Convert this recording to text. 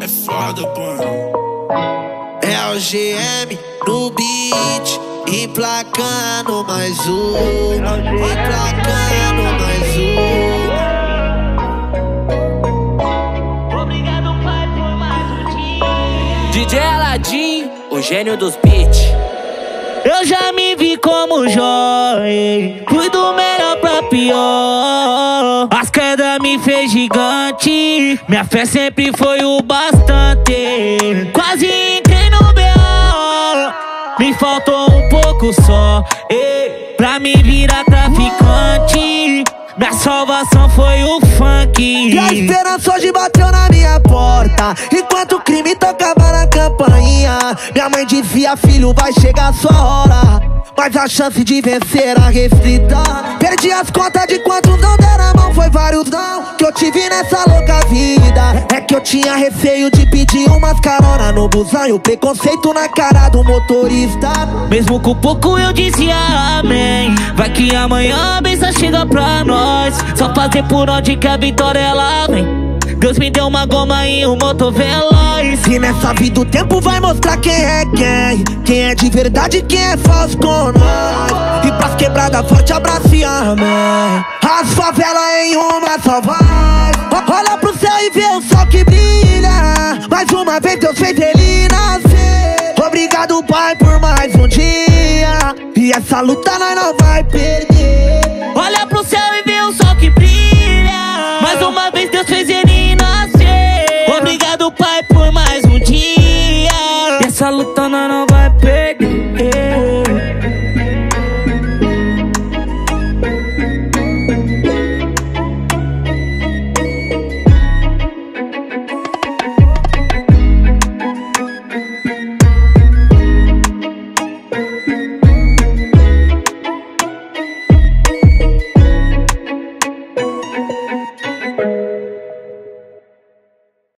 É foda, pô. É o GM no beat, emplacando mais um, emplacando mais um. Obrigado, pai, por mais um dia. DJ Aladim, o gênio dos beats. Eu já me vi como joia, fui do melhor pra pior. As quedas me fez gigante, minha fé sempre foi o bastante. Quase entrei no B.O., me faltou um pouco só, ei, pra me virar traficante. Minha salvação foi o funk. E a esperança hoje bateu na minha porta Enquanto o crime tocava na campainha Minha mãe dizia, filho, vai chegar a sua hora Mas a chance de vencer era restrita Perdi as contas de quantos não deram a mão Foi vários não que eu tive nessa louca vida. É que eu tinha receio de pedir umas carona no busão E o preconceito na cara do motorista. Mesmo com pouco eu dizia amém. Vai que amanhã a benção chega pra nós. Só fazer por onde que a vitória ela vem Deus me deu uma goma e um motor veloz E nessa vida o tempo vai mostrar quem é quem. Quem é de verdade e quem é falso com nós. E pras quebradas forte abraço e amém. As favelas em uma só vai Olha pro céu e vê o sol que brilha. Mais uma vez Deus fez ele nascer. Obrigado pai por mais um dia. E essa luta nós não vai perder no, no va a.